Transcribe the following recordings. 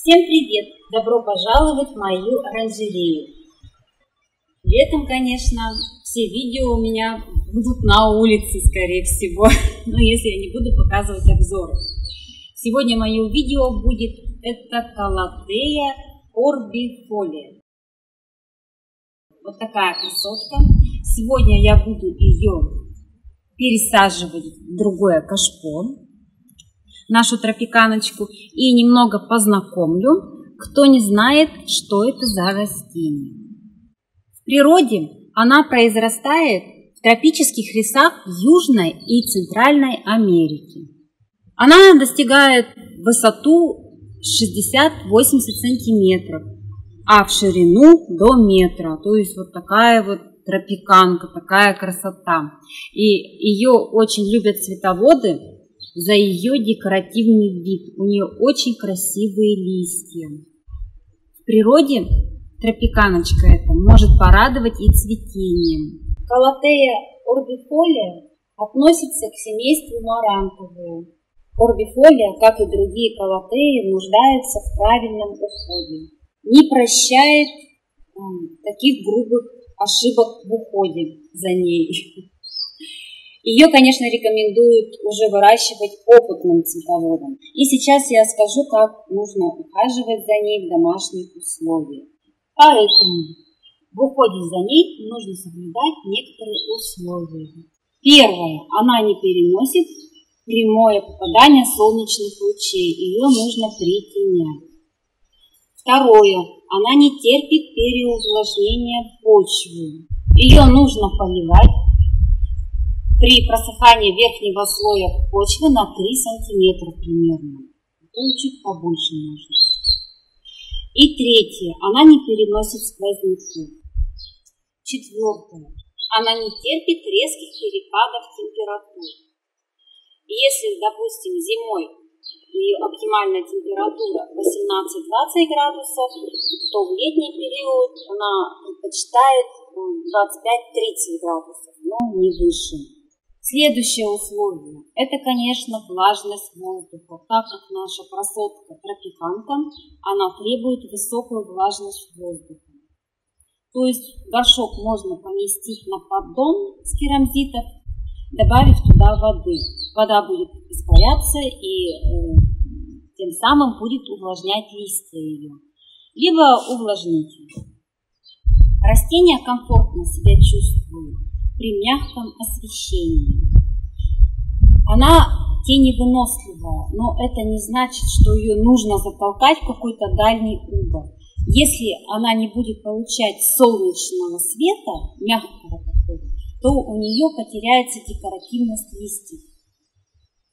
Всем привет! Добро пожаловать в мою оранжерею. Летом, конечно, все видео у меня будут на улице, скорее всего, но если я не буду показывать обзоры. Сегодня мое видео будет это Калатея орбифолия. Вот такая красотка. Сегодня я буду ее пересаживать в другое кашпо, нашу тропиканочку, и немного познакомлю, кто не знает, что это за растение. В природе она произрастает в тропических лесах Южной и Центральной Америки. Она достигает высоту 60-80 сантиметров, а в ширину до метра. То есть вот такая вот тропиканка, такая красота. И ее очень любят цветоводы за ее декоративный вид. У нее очень красивые листья. В природе тропиканочка эта может порадовать и цветением. Калатея орбифолия относится к семейству марантовые. Орбифолия, как и другие калатеи, нуждается в правильном уходе. Не прощает таких грубых ошибок в уходе за ней. Ее, конечно, рекомендуют уже выращивать опытным цветоводом. И сейчас я скажу, как нужно ухаживать за ней в домашних условиях. Поэтому в уходе за ней нужно соблюдать некоторые условия. Первое. Она не переносит прямое попадание солнечных лучей. Ее нужно притенять. Второе. Она не терпит переувлажнения почвы. Ее нужно поливать при просыхании верхнего слоя почвы на 3 см примерно. То чуть побольше можно. И третье. Она не переносит сквозняков. Четвертое. Она не терпит резких перепадов температур. Если, допустим, зимой ее оптимальная температура 18-20 градусов, то в летний период она предпочитает 25-30 градусов, но не выше. Следующее условие – это, конечно, влажность воздуха, так как наша красотка тропиканка, она требует высокую влажность воздуха. То есть горшок можно поместить на поддон с керамзитов, добавив туда воды. Вода будет испаряться и э, тем самым будет увлажнять листья ее. Либо увлажнитель. Растения комфортно себя чувствуют при мягком освещении. Она теневыносливая, но это не значит, что ее нужно затолкать в какой-то дальний угол. Если она не будет получать солнечного света, мягкого такого, то у нее потеряется декоративность листьев.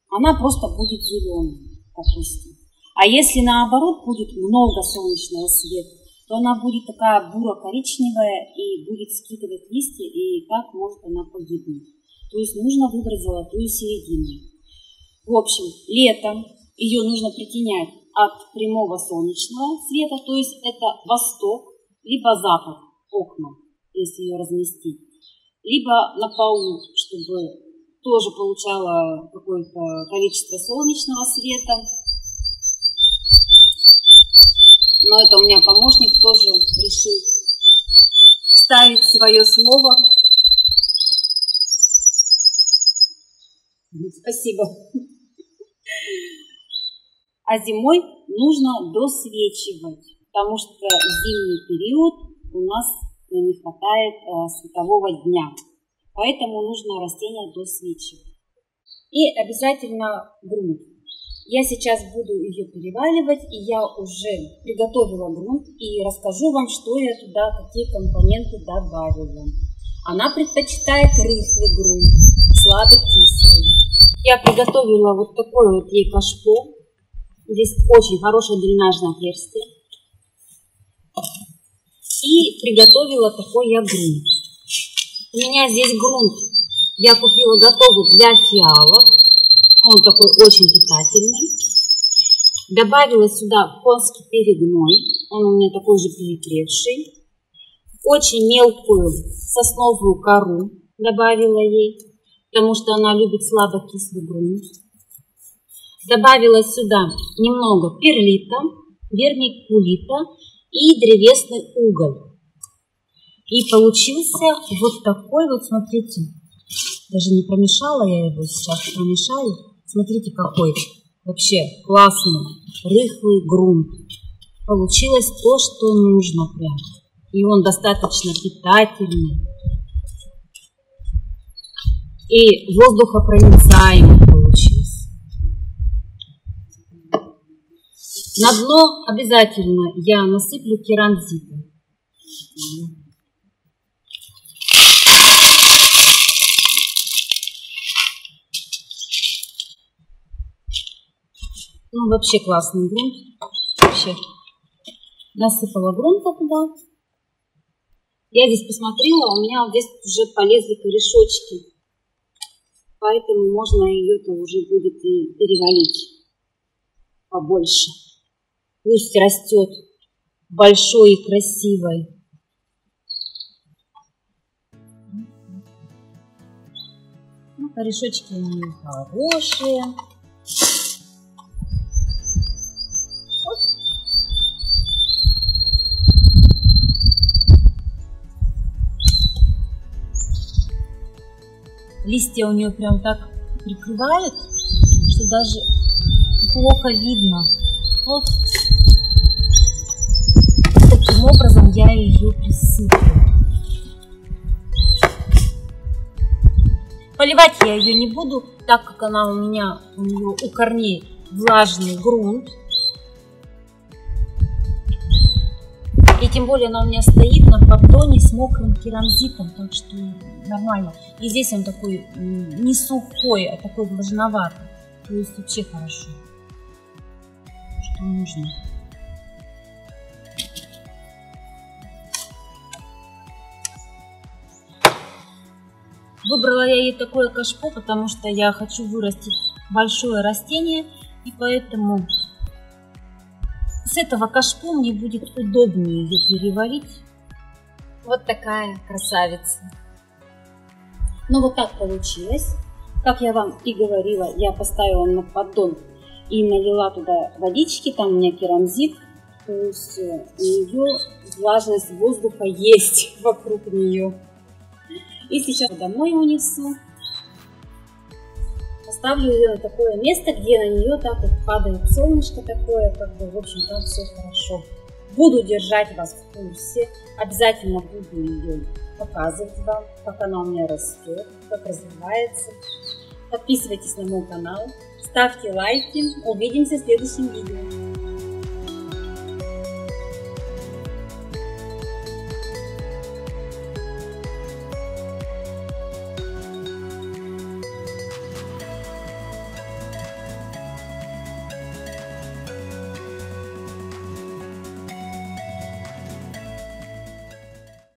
Она просто будет зеленой, допустим. А если наоборот будет много солнечного света, то она будет такая буро-коричневая и будет скидывать листья, и так может она погибнуть. То есть нужно выбрать золотую середину. В общем, летом ее нужно притенять от прямого солнечного света, то есть это восток, либо запад, окна, если ее разместить, либо на полу, чтобы тоже получала какое-то количество солнечного света. Но это у меня помощник тоже решил ставить свое слово. Спасибо. А зимой нужно досвечивать, потому что в зимний период у нас не хватает э, светового дня. Поэтому нужно растение досвечивать. И обязательно грунт. Я сейчас буду ее переваливать, и я уже приготовила грунт и расскажу вам, что я туда, какие компоненты добавила. Она предпочитает рыхлый грунт, слабый кислый. Я приготовила вот такой вот ей кашпо Здесь очень хорошее дренажное отверстие. И приготовила такой я грунт. У меня здесь грунт я купила готовый для фиалок. Он такой очень питательный. Добавила сюда конский перегной. Он у меня такой же перетревший. Очень мелкую сосновую кору добавила ей, потому что она любит слабокислый грунт. Добавила сюда немного перлита, вермикулита и древесный уголь. И получился вот такой вот, смотрите, даже не промешала я его, сейчас промешаю. Смотрите, какой вообще классный, рыхлый грунт. Получилось то, что нужно прям. И он достаточно питательный. И воздухопроницаемый получился. На дно обязательно я насыплю керамзитом. Ну, вообще классный грунт. Вообще. Насыпала грунта туда. Я здесь посмотрела, у меня здесь уже полезли корешочки. Поэтому можно ее-то уже будет и перевалить побольше. Пусть растет большой и красивой. Ну, корешочки у нее хорошие. Листья у нее прям так прикрывают, что даже плохо видно. Вот таким образом я ее присыплю. Поливать я ее не буду, так как она у меня, у нее у корней влажный грунт. И тем более она у меня стоит на поддоне с мокрым керамзитом, так что нормально. И здесь он такой не сухой, а такой влажноватый. То есть вообще хорошо. Что нужно. Выбрала я ей такое кашпо, потому что я хочу вырастить большое растение, и поэтому с этого кашпо мне будет удобнее ее переварить. Вот такая красавица. Ну вот так получилось. Как я вам и говорила, я поставила на поддон и налила туда водички, там у меня керамзит, то есть э, у нее влажность воздуха есть вокруг нее. И сейчас домой унесу. Поставлю ее на такое место, где на нее так вот падает солнышко такое, как бы, в общем, там все хорошо. Буду держать вас в курсе, обязательно буду ее показывать вам, как она у меня растет, как развивается. Подписывайтесь на мой канал, ставьте лайки. Увидимся в следующем видео.